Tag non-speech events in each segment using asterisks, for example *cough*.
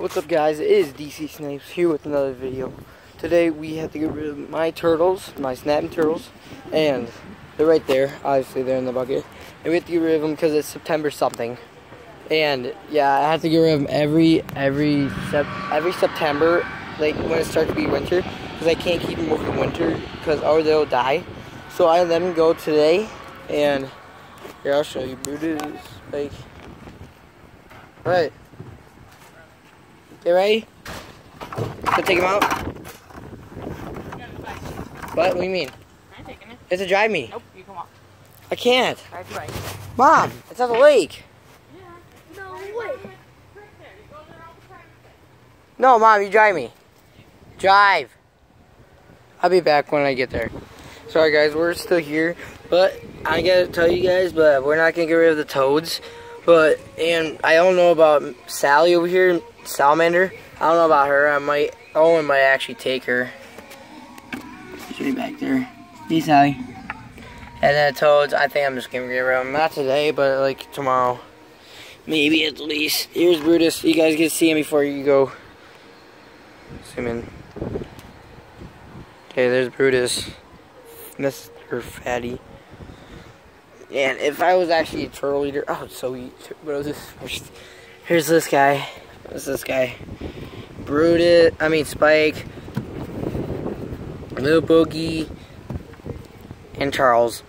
What's up guys, it is DC Snipez here with another video. Today we have to get rid of my turtles, my snapping turtles, and they're right there, obviously they're in the bucket. And we have to get rid of them because it's September something. And yeah, I have to get rid of them every, every, sep every September, like when it starts to be winter, because I can't keep them over the winter, because or they'll die. So I let them go today, and here I'll show you, Brutus, like, right. Get ready? So take him out? What? What do you mean? I'm taking it. It's to drive me. Nope, you come on. I can't. Drive right. Mom, it's at the lake. No way. No, Mom, you drive me. Drive. I'll be back when I get there. Sorry, guys, we're still here. But I gotta tell you guys, but we're not gonna get rid of the toads. But, and I don't know about Sally over here, Salamander. I don't know about her. I might, Owen might actually take her. She's right back there. Hey, Sally. And then toads, I think I'm just gonna get rid of them. Not today, but like tomorrow. Maybe at least. Here's Brutus. You guys get to see him before you go. Zoom in. Okay, there's Brutus. Mr. Fatty. And if I was actually a turtle eater, I would so eat. But I was just. Here's this guy. What's this guy? Brutus. I mean Spike. Little Boogie. And Charles.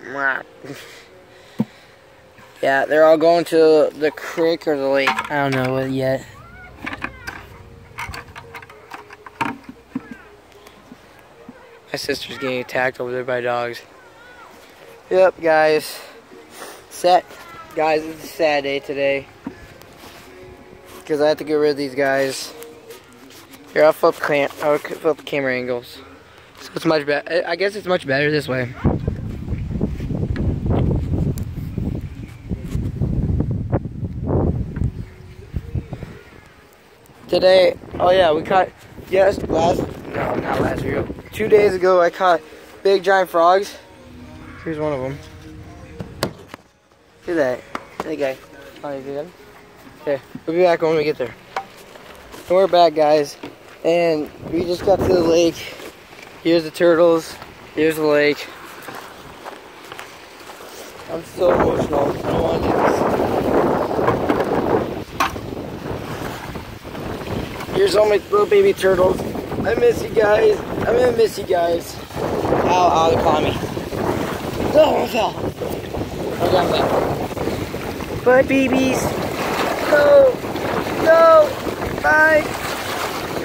*laughs* Yeah, they're all going to the creek or the lake. I don't know yet. My sister's getting attacked over there by dogs. Yep, guys. Set. Guys, it's a sad day today. Because I have to get rid of these guys. Here, I'll flip, cam I'll flip the camera angles. So it's much better. I guess it's much better this way. Today, oh yeah, we caught, yes, last, no, not last video. Two days ago, I caught big giant frogs. Here's one of them. Look at that. Hey guy. You good? Okay, we'll be back when we get there. And we're back, guys. And we just got to the lake. Here's the turtles. Here's the lake. I'm so emotional. I want to do this. Here's all my little baby turtles. I miss you guys. I'm gonna miss you guys. Ow, ow, they're calling me. Oh, I fell. I'm back. Bye, babies. No. No. Bye.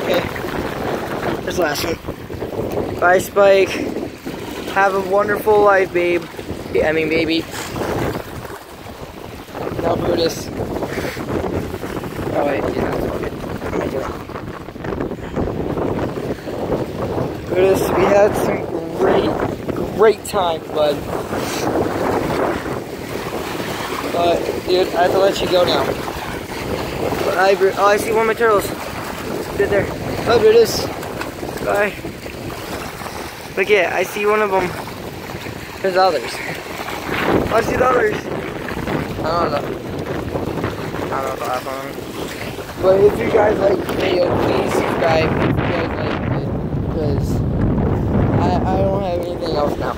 Okay. There's the last one. Bye, Spike. Have a wonderful life, babe. I mean, baby. Now, Brutus. Oh, wait. He's not talking. What am I doing? Brutus, we had some great, great time, bud. But, dude, I have to let you go now. But I, oh, oh I see one of my turtles. Good there. Bye, it is. Bye. Look yeah, I see one of them. There's others. Oh, I see the others. I don't know. I don't know about them. But if you guys like the video, please subscribe. If you guys like it, because I, I don't else now.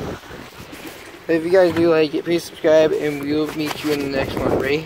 If you guys do like it, please subscribe, and we'll meet you in the next one, Ray.